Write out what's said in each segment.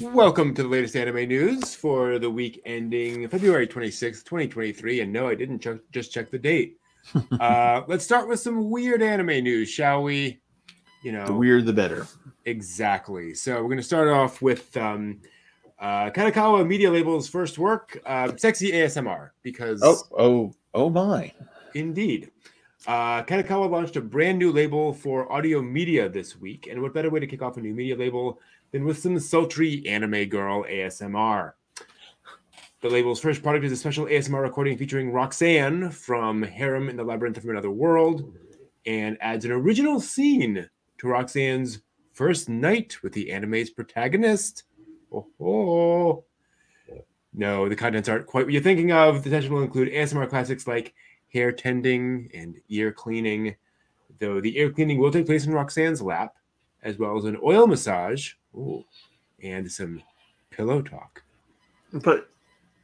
Welcome to the latest anime news for the week ending February 26th, 2023. And no, I didn't ch- just check the date. uh, let's start with some weird anime news, shall we? You know, The weird, the better. exactly. So we're going to start off with um, uh, Kadokawa Media Label's first work, uh, Sexy ASMR, because Oh, oh, oh my! Indeed. Uh, Kadokawa launched a brand new label for audio media this week. And what better way to kick off a new media label than with some sultry anime girl ASMR? The label's first product is a special ASMR recording featuring Roxanne from Harem in the Labyrinth from Another World and adds an original scene to Roxanne's first night with the anime's protagonist. Oh, oh. No, the contents aren't quite what you're thinking of. The session will include ASMR classics like hair tending and ear cleaning, though the ear cleaning will take place in Roxanne's lap, as well as an oil massage ooh, and some pillow talk. But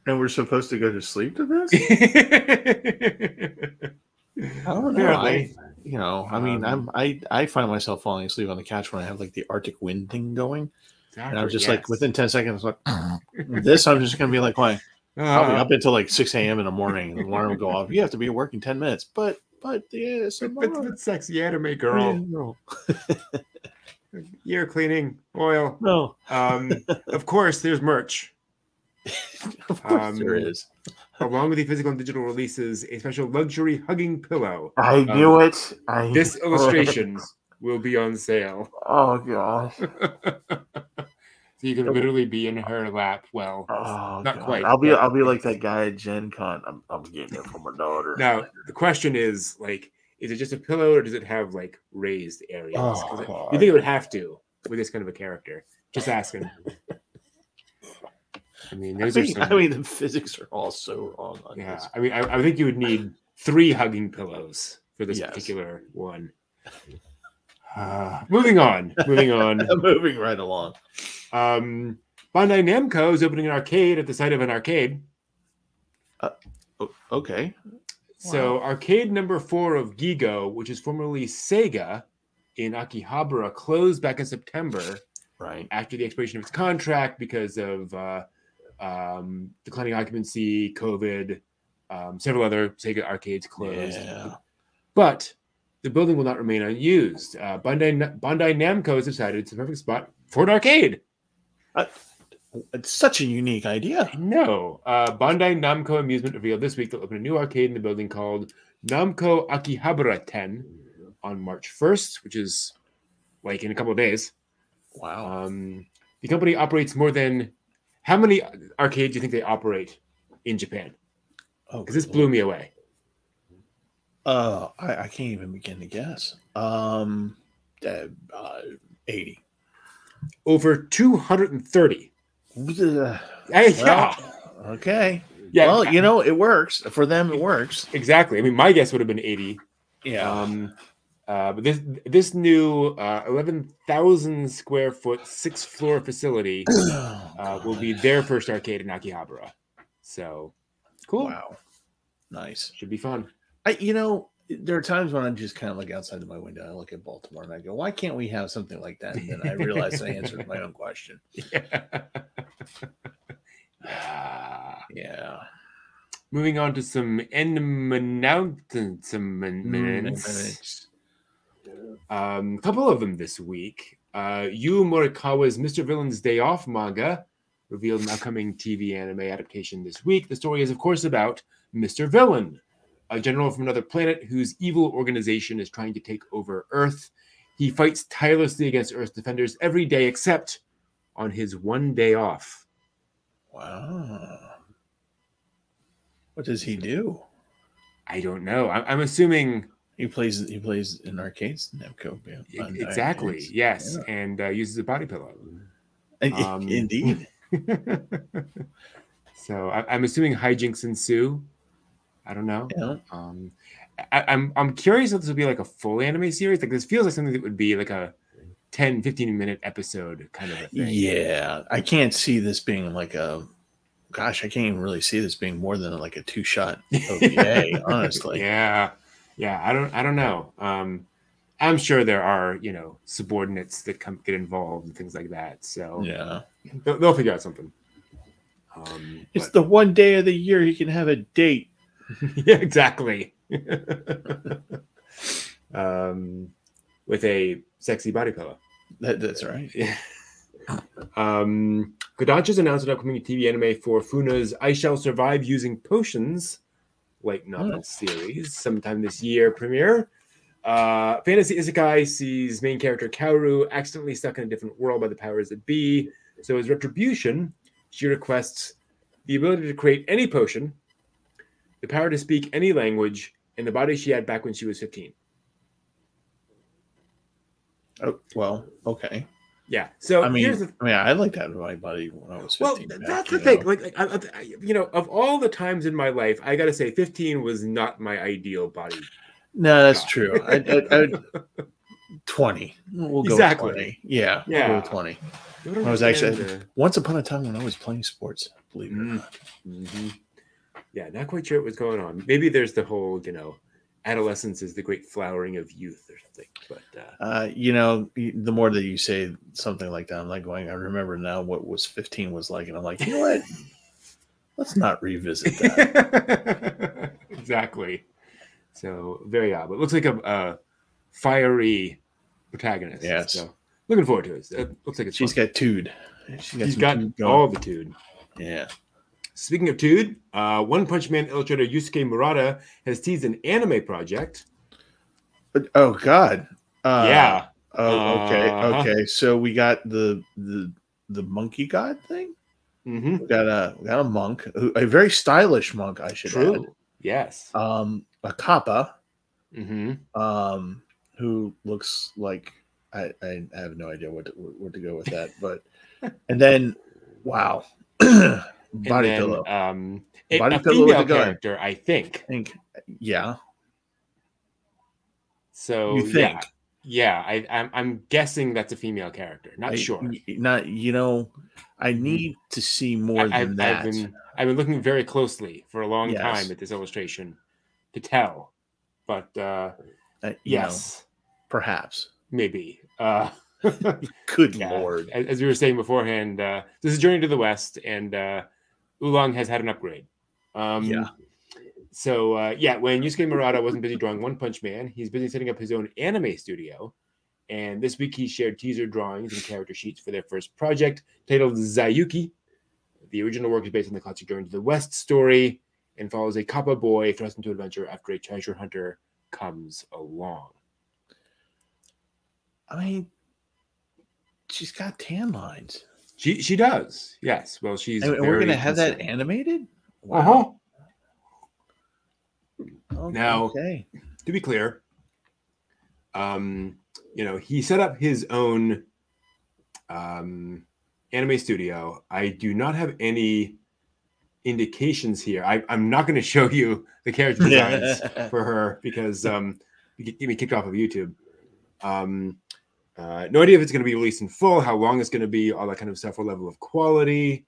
and we're supposed to go to sleep to this? I don't know. I, Apparently. you know, I mean, Um, I'm I I find myself falling asleep on the couch when I have like the Arctic wind thing going, and I'm just like, within ten seconds, like this, I'm just gonna be like, why? I'll Uh, up until like six a.m. in the morning, and the alarm will go off. You have to be at work in ten minutes, but but yeah, but, some but, but sexy anime girl, ear cleaning, oil. No, Um, of course, there's merch. of course there Um, is. Along with the physical and digital releases, a special luxury hugging pillow. I knew it. I This illustration will be on sale. Oh gosh. So you can literally be in her lap. Well, Oh, Not God. quite, I'll be I'll be like that guy at Gen Con. I'm, I'm getting it for my daughter. now the question is like, is it just a pillow or does it have like raised areas? Oh, you think it would have to with this kind of a character? Just asking. I mean, I are some. I mean, the physics are all so wrong on yeah, this. I mean, I, I think you would need three hugging pillows for this Yes. particular one. Uh, moving on, moving on. Moving right along. Um, Bandai Namco is opening an arcade at the site of an arcade. O- okay. So, arcade number four of Gigo, which is formerly Sega in Akihabara, closed back in September Right. after the expiration of its contract because of uh, um, declining occupancy, COVID, um, several other Sega arcades closed. Yeah. But the building will not remain unused. Uh, Bandai, Bandai Namco has decided it's the perfect spot for an arcade. It's such a unique idea. No. Uh, Bandai Namco Amusement revealed this week they'll open a new arcade in the building called Namco Akihabara 10 on March 1st, which is like in a couple of days. Wow. Um, the company operates more than how many arcades do you think they operate in Japan? oh, Because this blew me away. Uh, I, I can't even begin to guess. Um, uh, uh, eighty. Over 230. Well, yeah, okay. yeah, Well, you know, it works for them. It works. exactly. I mean, my guess would have been 80. Yeah. Um, uh, but this this new uh, 11,000 square foot, six floor facility uh, will be their first arcade in Akihabara. So cool. Wow. Nice. Should be fun. I, you know, there are times when I just kind of look outside of my window. I look at Baltimore and I go, "Why can't we have something like that?" And then I realize I answered my own question. yeah. Yeah. Moving on to some announcements. Um, a couple of them this week. Uh, Yu Morikawa's Mr. Villain's Day Off manga revealed an upcoming TV anime adaptation this week. The story is, of course, about Mr. Villain, a general from another planet whose evil organization is trying to take over Earth. He fights tirelessly against Earth's defenders every day except on his one day off. Wow. What does he do? I don't know. I- I'm assuming He plays. He plays in arcades. Namco. Yeah, exactly. arcades. Yes, and uh, uses a body pillow. Um, Indeed. so I, I'm assuming hijinks ensue. I don't know. Yeah. Um, I, I'm I'm curious if this would be like a full anime series. Like this feels like something that would be like a 10, 15 minute episode kind of a thing. Yeah. I can't see this being like a. Gosh, I can't even really see this being more than like a two shot OVA. honestly. yeah, yeah. I don't I don't know. Um, I'm sure there are you know subordinates that come get involved and things like that. So Yeah. They'll, they'll figure out something. Um, It's but- the one day of the year he can have a date. yeah, exactly. um, with a sexy body pillow. That, that's right. Yeah. Um, has announced an upcoming TV anime for Funa's I Shall Survive Using Potions light novel Oh. series sometime this year premiere. Uh, Fantasy Isekai sees main character Kaoru accidentally stuck in a different world by the powers that be. So, as retribution, she requests the ability to create any potion, the power to speak any language, and the body she had back when she was 15. Oh, well, okay. Yeah. So, I mean, here's the I mean, I like that in my body when I was Well, 15. th- back, that's the thing. know. Like, like, I, I, you know, of all the times in my life, I gotta say, 15 was not my ideal body. No, that's God. true. I, I, I, 20. We'll go Exactly. 20. Yeah. we'll Yeah. go 20. I I was actually- Once upon a time when I was playing sports, believe it or Mm. not. the- Mhm. Yeah, not quite sure what was going on. Maybe there's the whole, you know, adolescence is the great flowering of youth or something. But uh, Uh, you know, the more that you say something like that, I'm like going, I remember now what was 15 was like. And I'm like, you know what? Let's not revisit that. exactly. So very odd, but it looks like a, a fiery protagonist. Yes. So looking forward to it. It looks like it's She's fun. got tude. She's got He's some got all the tude. Yeah. Speaking of Tude, uh, One Punch Man illustrator Yusuke Murata has teased an anime project. Oh, God. Uh, yeah, Oh, okay. Uh-huh. Okay. So we got the the the monkey god thing. hmm We got a we got a monk, a very stylish monk, I should true. add. Yes. Um, a kappa, hmm um, who looks like I, I have no idea what to, where to go with that, but and then wow, body pillow. Um, a, Body a pillow female character, I think. I think yeah, So you yeah, think yeah. I, I'm, I'm guessing that's a female character. Not I- sure. Not you know, I Mhm. need to see more I, than I've, that. I've been I've been looking very closely for a long Yes. time at this illustration to tell, but uh, Uh, you know, yes, perhaps. maybe. Uh, Good Yeah, lord. As, as we were saying beforehand, uh, this is Journey to the West, and uh, Oolong has had an upgrade. Um, Yeah. So uh, yeah, when Yusuke Murata wasn't busy drawing One Punch Man, he's busy setting up his own anime studio. And this week he shared teaser drawings and character sheets for their first project titled Zayuki. The original work is based on the classic Journey to the West story and follows a Kappa boy thrust into adventure after a treasure hunter comes along. I mean, she's got tan lines. She she does, yes. Well, she's And, we're gonna have that animated. Uh-huh. Oh, Now- okay. to be clear, um, you know, he set up his own um, anime studio. I do not have any indications here. I, I'm not going to show you the character designs for her because um, you get me kicked off of YouTube. Um, uh, no idea if it's going to be released in full, how long it's going to be, all that kind of stuff, what level of quality.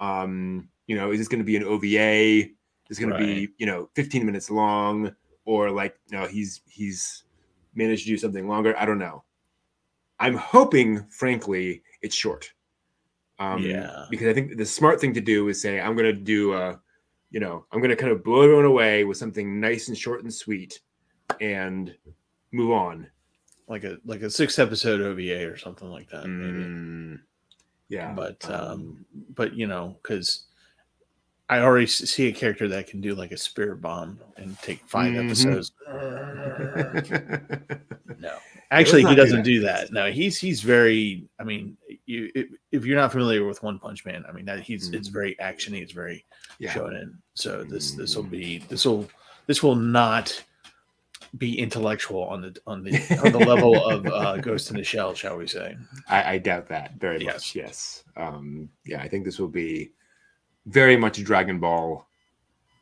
Um, you know, is this going to be an OVA? Is it going to be you know 15 minutes long, or like no, he's he's managed to do something longer. I don't know. I'm hoping, frankly, it's short. Um, Yeah. Because I think the smart thing to do is say, I'm going to do a, you know, I'm going to kind of blow everyone away with something nice and short and sweet, and move on. Like a like a six episode OVA or something like that. Maybe. Mm, yeah, But um, but you know, because I already see a character that can do like a spirit bomb and take 5 Mhm. episodes. No, actually, he doesn't that. do that. No, he's he's very. I mean, you if, you're not familiar with One Punch Man, I mean that he's it's Mhm. very actiony. It's very yeah. shonen. So this this will Mm. be this will this will not be intellectual on the on the on the level of uh, Ghost in the Shell, shall we say? I, I doubt that very Yes. much. Yes. Um, yeah, I think this will be very much Dragon Ball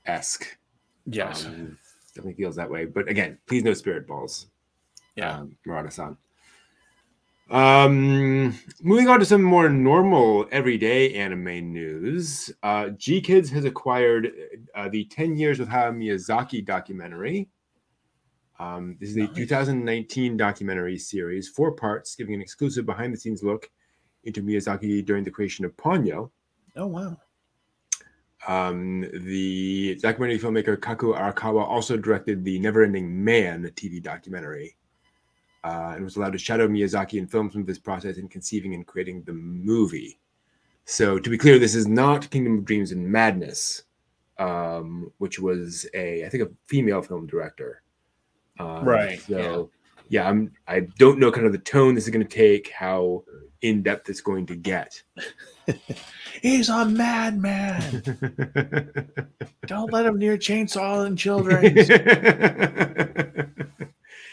esque. Yes. Um, definitely feels that way. But again, please no spirit balls. Yeah. Um, Murata-san. Um, moving on to some more normal everyday anime news. Uh, GKIDS has acquired uh, the 10 Years with Hayao Miyazaki documentary. Um, this is a Nice. 2019 documentary series, four parts, giving an exclusive behind the scenes look into Miyazaki during the creation of Ponyo. Oh wow. Um, the documentary filmmaker Kaku Arakawa also directed the Neverending Man TV documentary uh, and was allowed to shadow Miyazaki in film some of his process in conceiving and creating the movie. So, to be clear, this is not Kingdom of Dreams and Madness, um, which was a, I think, a female film director. Um, Right, So, yeah, I'm. I don't know kind of the tone this is going to take, how in depth it's going to get. He's a madman. Don't let him near chainsaw and children.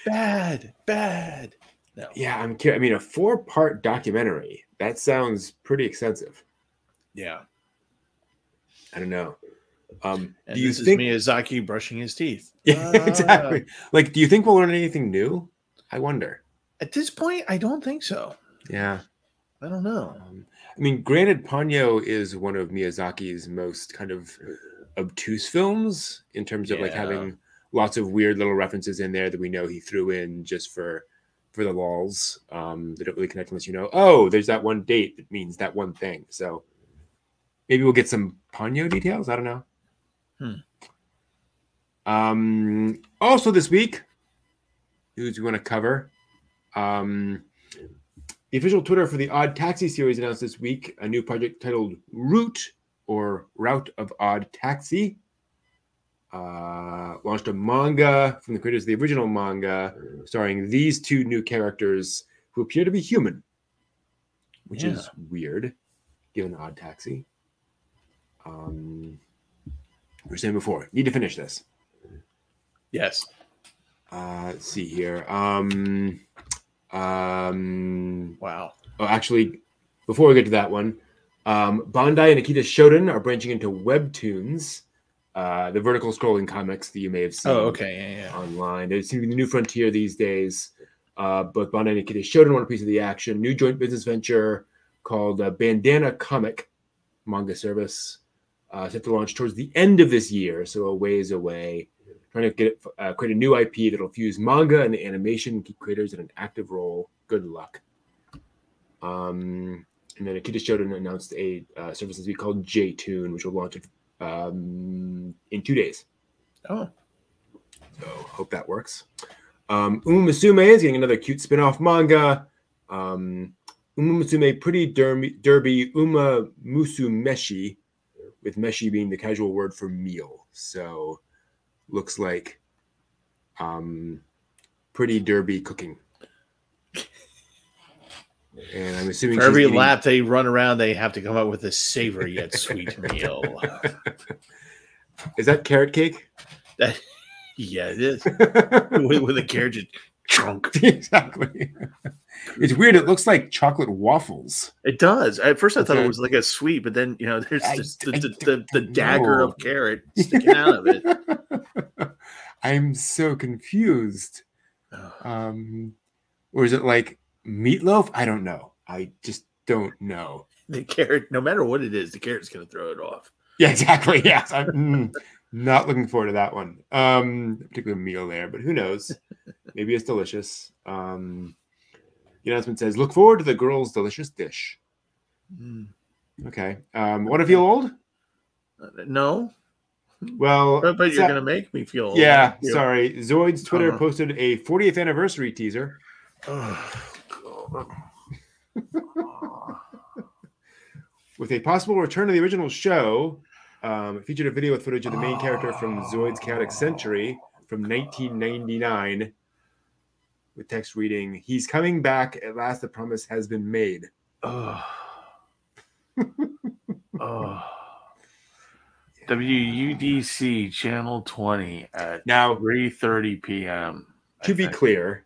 bad, bad. No. yeah, I'm. I mean, a four-part documentary. That sounds pretty extensive. Yeah. I don't know. Um, And do you this think? is Miyazaki brushing his teeth. Yeah, Uh, exactly. Like, do you think we'll learn anything new? I wonder. At this point, I don't think so. Yeah. I don't know. Um, I mean, granted, Ponyo is one of Miyazaki's most kind of obtuse films in terms of like having lots of weird little references in there that we know he threw in just for for the lulls. Um, they don't really connect unless you know, oh, there's that one date that means that one thing. So maybe we'll get some Ponyo details. I don't know. Hmm. Um, also this week, news we want to cover. Um, the official Twitter for the Odd Taxi series announced this week a new project titled Route or Route of Odd Taxi. Uh, launched a manga from the creators of the original manga, starring these two new characters who appear to be human, which is weird, given Odd Taxi. Um, we were saying before, need to finish this. Yes. Uh, let's see here. Um, um, Wow. Oh, actually, before we get to that one, um, Bandai and Akita Shoten are branching into webtoons, uh, the vertical scrolling comics that you may have seen Oh, okay. Yeah, yeah. online. They seem to be the new frontier these days. Uh, both Bandai and Akita Shoten want a piece of the action. New joint business venture called uh, Bandana Comic manga service, uh, set to launch towards the end of this year, so a ways away. Trying to get uh, create a new IP that'll fuse manga and animation, and keep creators in an active role. Good luck. Um, and then Akita Shoten announced a uh, service this week called J-Tune, which will launch um, in two days. Oh, So hope that works. Um, Uma is getting another cute spin-off manga. Um, Uma Pretty Derby, Derby Uma Musumeshi, with meshi being the casual word for meal. So looks like um, Pretty Derby cooking. And I'm assuming for every eating- lap they run around, they have to come up with a savory yet sweet meal. Is that carrot cake? That, yeah, it is with, with a carrot just chunk. exactly. It's weird. It looks like chocolate waffles. It does. At first, I thought Okay. it was like a sweet, but then you know, there's I- just the, I the, the, the dagger of carrot sticking out of it. I'm so confused. Um, or is it like meatloaf? I don't know. I just don't know. The carrot, no matter what it is, the carrot's gonna throw it off. Yeah, exactly. Yes, I'm mm, not looking forward to that one. Um, particular meal there, but who knows? Maybe it's delicious. Um, the announcement says, "Look forward to the girl's delicious dish." Mm. Okay. Um, want to feel old? Uh, No, Well, but, but you're Sa- gonna make me feel. Yeah, feel- sorry. Zoid's Twitter Uh-huh. posted a 40th anniversary teaser Oh, God. with a possible return to the original show. Um, featured a video with footage of the main character from Zoid's Chaotic Century from 1999, with text reading, "He's coming back at last. The promise has been made." Oh. oh. WUDC channel 20 at Now, 3:30 p.m. I to be think. clear,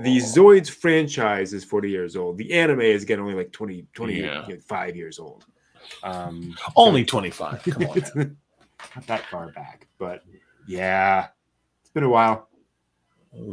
the Zoids franchise is 40 years old. The anime is again only like 20, 28, Yeah. years old. Um, only 25. Come on. it's not that far back, but yeah, it's been a while.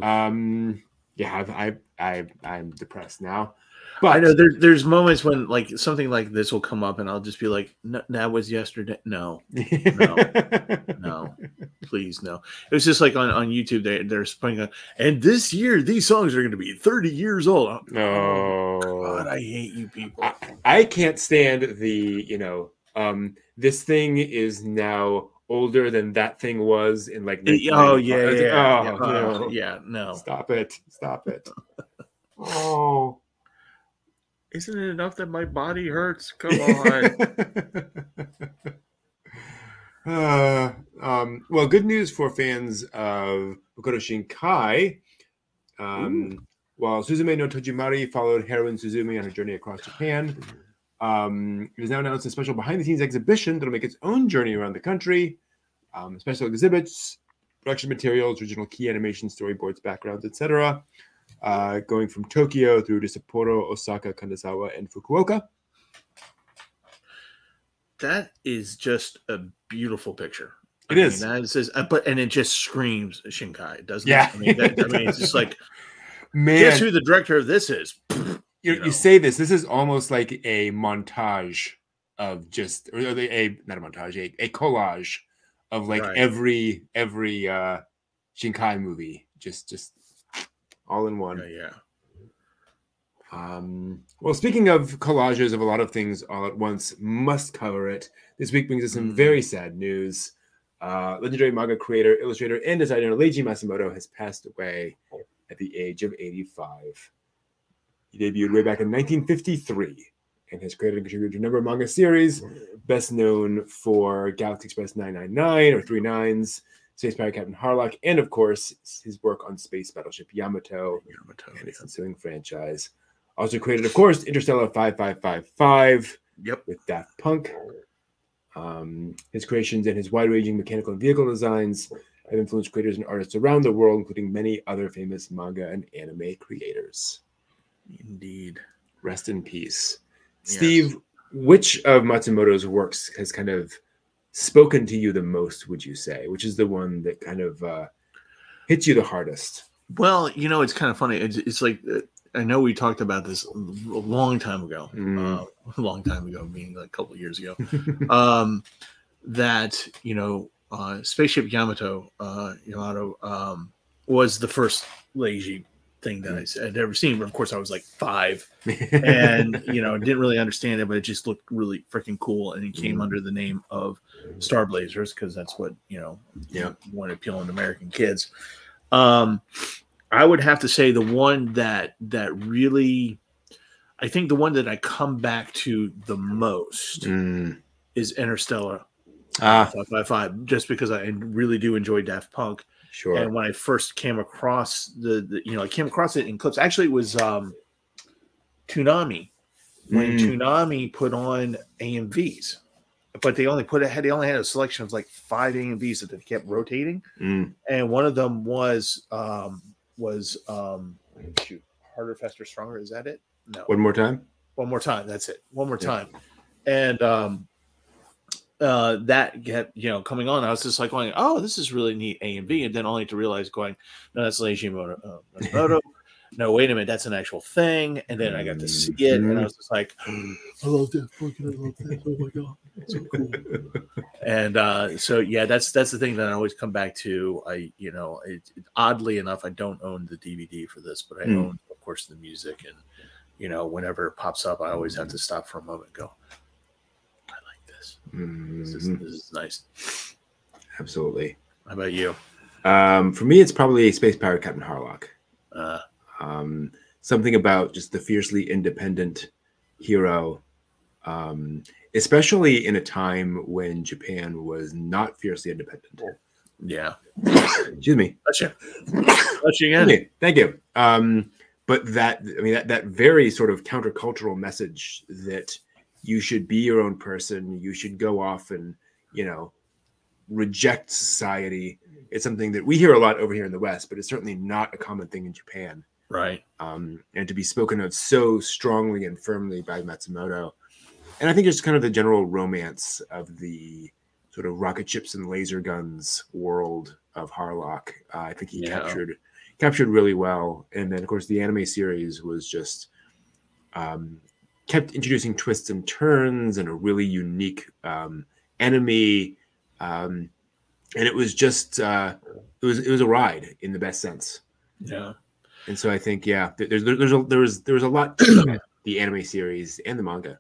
Um, yeah, I've, I, I, I'm depressed now. But I know there, there's moments when like something like this will come up, and I'll just be like, "No, "That was yesterday." No, no, no, please, no. It was just like on, on YouTube. They they're putting on, and this year these songs are going to be 30 years old. No. God, I hate you people. I, I can't stand the you know um this thing is now older than that thing was in like oh yeah, yeah, yeah, yeah, oh, uh, no. yeah, no. stop it stop it oh Isn't it enough that my body hurts? Come on. Uh, um, well, good news for fans of Makoto Shinkai. Um, while Suzume no Tojimari followed heroine Suzume on her journey across Japan, um, it is now announced a special behind the scenes exhibition that'll make its own journey around the country. Um, special exhibits, production materials, original key animation, storyboards, backgrounds, etc. Uh, going from Tokyo through to Sapporo, Osaka, Kanazawa, and Fukuoka. that is just a beautiful picture. It I mean, is. that is uh, but and it just screams Shinkai, doesn't Yeah. it? I mean, that, I mean, it's just like Man, guess who the director of this is? you, you know. you say this this is almost like a montage of just or a not a montage a, a collage of like Right. every every uh shinkai movie just just all in one Yeah, yeah. um well speaking of collages of a lot of things all at once must cover it this week brings us some Mm. very sad news uh legendary manga creator illustrator and designer leiji matsumoto has passed away at the age of 85 he debuted way back in 1953 and has created and contributed to a number of manga series, best known for Galaxy Express 999 or Three Nines, Space Pirate Captain Harlock, and of course his work on Space Battleship Yamato Yamato, and its yeah. ensuing franchise. Also created, of course, Interstellar 5555 Yep. with Daft Punk. Um, his creations and his wide ranging mechanical and vehicle designs have influenced creators and artists around the world, including many other famous manga and anime creators. Indeed. Rest in peace. Yes. Steve, which of Matsumoto's works has kind of spoken to you the most, would you say? Which is the one that kind of uh, hits you the hardest? Well, you know, it's kind of funny. It's, it's like uh, I know we talked about this a long time ago, Mm. uh, a long time ago, meaning like a couple of years ago. um, that you know, uh, spaceship Yamato, uh, Yamato, um, was the first Leiji thing that I I'd ever seen. But of course, I was like five, and you know, didn't really understand it, but it just looked really freaking cool, and it came Mm. under the name of Star Blazers because that's what you know, Yeah. want to appeal to American kids. Um, I would have to say the one that that really, I think the one that I come back to the most Mm. is Interstellar Ah, five five five, just because I really do enjoy Daft Punk. Sure. And when I first came across the, the you know, I came across it in clips. Actually, it was um, Toonami when Mm. Toonami put on AMVs, but they only put it had they only had a selection of like five AMVs that they kept rotating, Mm. and one of them was um, was um, shoot harder, faster, stronger. Is that it? No, One more time. one more time. That's it. One more Yeah. time. And um uh that get you know coming on, I was just like going, Oh, this is really neat AMV, and then only to realize going, No, that's Leiji Moto uh, No, wait a minute, that's an actual thing. And then I got to see it, and I was just like, I love that fucking I love that. Oh my god, it's so cool. and uh so yeah, that's that's the thing that I always come back to. I you know, it, oddly enough, I don't own the DVD for this, but I Mm. own, of course, the music and you know, whenever it pops up, I always have to stop for a moment and go, like this. Is, this is nice. Absolutely. How about you? Um, for me, it's probably Space Pirate Captain Harlock. Uh, um, something about just the fiercely independent hero, um, especially in a time when Japan was not fiercely independent. yeah. Excuse me. Touch you. Touch you again. Thank you. Thank you. Um, but that I mean that that very sort of countercultural message that you should be your own person, you should go off and you know reject society. It's something that we hear a lot over here in the West, but it's certainly not a common thing in Japan. Right. um, and to be spoken of so strongly and firmly by Matsumoto. And I think it's kind of the general romance of the sort of rocket ships and laser guns world of Harlock. Uh, I think he Yeah. captured captured really well. And then, of course, the anime series was just um, kept introducing twists and turns and a really unique um, enemy. Um, and it was just uh, it was it was a ride in the best sense. Yeah. And so I think yeah, there's there's a, there was there was a lot to the anime series and the manga.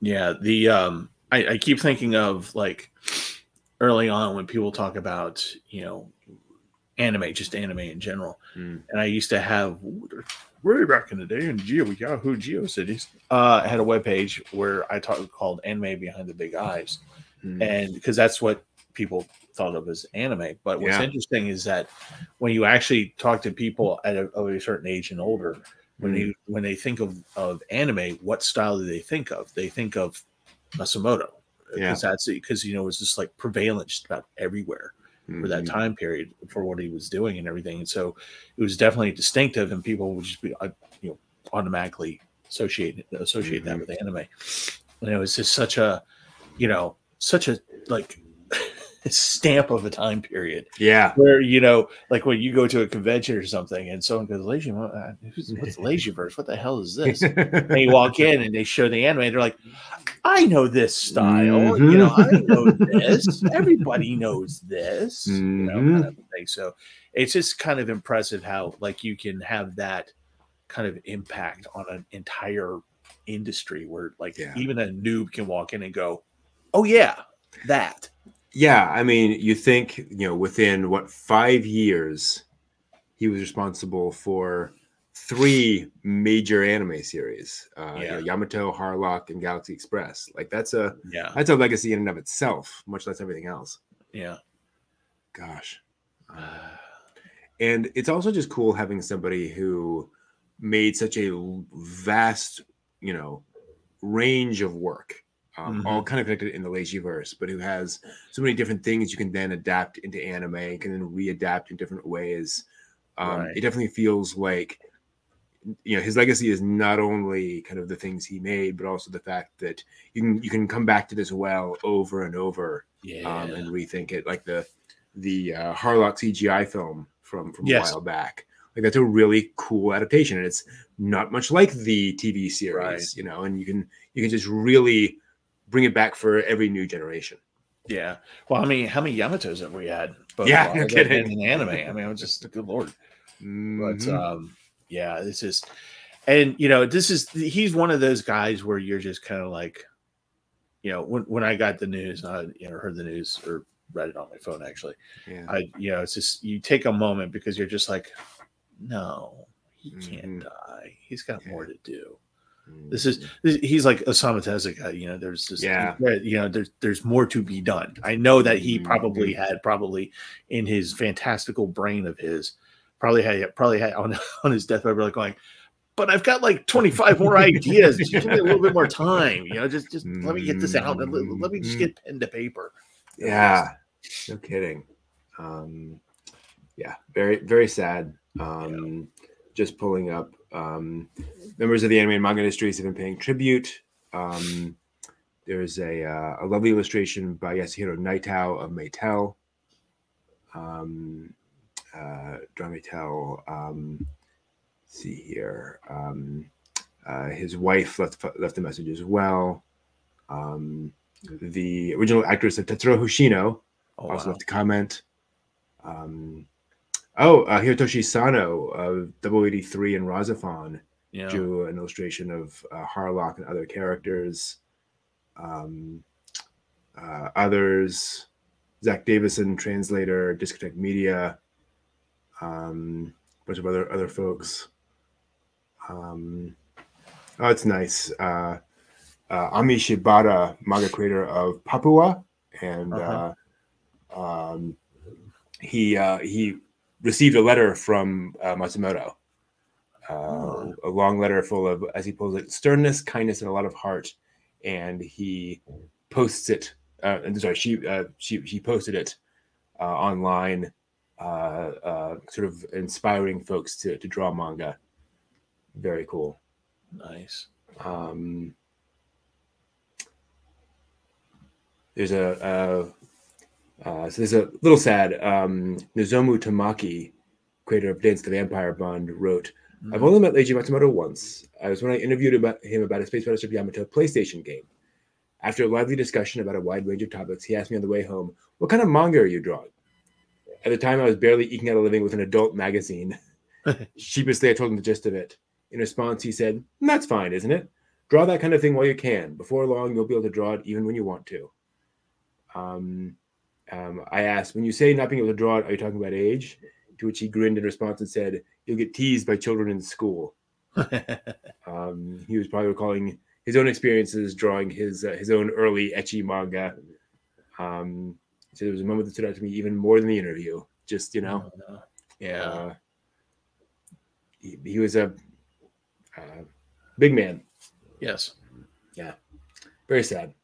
Yeah, the um, I, I keep thinking of like early on when people talk about you know anime, just anime in general, Mm. and I used to have way back in the day in Geo Yahoo Geo Cities, uh, I had a web page where I talked called Anime Behind the Big Eyes, Mm. and because that's what people thought of as anime. But what's Yeah. interesting is that when you actually talk to people at a, of a certain age and older, when Mm. you when they think of of anime, what style do they think of? They think of Masamoto Yeah. because that's because you know it's just like prevalent just about everywhere for that Mhm. time period for what he was doing and everything. And so it was definitely distinctive, and people would just be uh, you know automatically associate associate that Mhm. with anime. And it was just such a you know such a like stamp of a time period. Yeah. where you know like when you go to a convention or something and someone goes Leiji uh, what's Leijiverse what the hell is this? And you walk in and they show the anime and they're like i know this style you know i know this. Everybody knows this. You know kind of thing. So it's just kind of impressive how like you can have that kind of impact on an entire industry where like Yeah. even a noob can walk in and go oh yeah that Yeah, I mean, you think you know within what five years he was responsible for three major anime series: uh, you know, Yamato, Harlock, and Galaxy Express. Like that's a yeah. that's a legacy in and of itself, much less everything else. yeah. Gosh, Uh, and it's also just cool having somebody who made such a vast, you know, range of work um, all kind of connected in the Leiji verse, but who has so many different things you can then adapt into anime and can then readapt in different ways. Um, Right. It definitely feels like you know his legacy is not only kind of the things he made, but also the fact that you can you can come back to this well over and over yeah um, and rethink it, like the the uh, Harlock CGI film from from Yes. a while back. Like that's a really cool adaptation, and it's not much like the TV series, Right. you know. And you can you can just really bring it back for every new generation. Yeah. Well, I mean, how many Yamatos have we had? Both Yeah, no kidding. In anime, I mean, I'm just good lord. But Mhm. um, yeah, this is, and you know, this is he's one of those guys where you're just kind of like, you know, when when I got the news, I you know heard the news or read it on my phone actually. yeah. I you know, it's just you take a moment because you're just like, no, he can't Mhm. die. He's got more to do. Mm-hmm. This is this- he's like Osamu Tezuka. You know, there's just Yeah. you know, there's there's more to be done. I know that he Mhm. probably had probably in his fantastical brain of his probably had probably had on on his deathbed like going, but I've got like 25 more ideas. Just give me a little bit more time. You know, just just let me get this out let, let me just get pen to paper. yeah, no kidding. Um, yeah, very very sad. Um, Just pulling up. Um, members of the anime and manga industries have been paying tribute. Um, there's a, uh, a lovely illustration by Yasuhiro Nightow of Maetel. Um, uh, Maetel. Um, let's see here. Um, uh, his wife left left a message as well. Um, the original actress of Tetsuro Hoshino Oh, also wow. left a comment. Um, oh, uh, Hirotoshi Sano of Double Eighty Three and Razafon yeah. drew an illustration of uh, Harlock and other characters. Um, uh, others, Zack Davisson, translator, Discotek Media, um, a bunch of other other folks. Um, oh, it's nice. Uh, uh, Ami Shibata, manga creator of Papuwa, and Uh-huh. uh, um, he uh, he received a letter from uh, Matsumoto uh, Oh. a long letter full of, as he puts it, sternness, kindness, and a lot of heart. And he posts it. Uh, and sorry, she uh, she she posted it uh, online, uh, uh, sort of inspiring folks to to draw manga. Very cool. Nice. Um, there's a, a uh, so there's a little sad. Um, Nozomu Tamaki, creator of Dance the Vampire Bund, wrote I've Mhm. only met Leiji Matsumoto once. I was when I interviewed about him about a Space Battleship Yamato PlayStation game. After a lively discussion about a wide range of topics, he asked me on the way home, What kind of manga are you drawing? At the time, I was barely eking out a living with an adult magazine. Sheepishly, I told him the gist of it. In response, he said, That's fine, isn't it? Draw that kind of thing while you can. Before long, you'll be able to draw it even when you want to. Um, um, I asked, When you say not being able to draw it, are you talking about age? To which he grinned in response and said, You'll get teased by children in school. Um, he was probably recalling his own experiences drawing his uh, his own early ecchi manga. Um, so there was a moment that stood out to me even more than the interview. Just you know, yeah. uh, he, he was a uh, big man. yes. Yeah, very sad.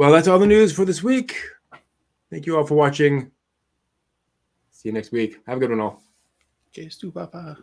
Well, that's all the news for this week. Thank you all for watching. See you next week. Have a good one, all. Que tu, papa.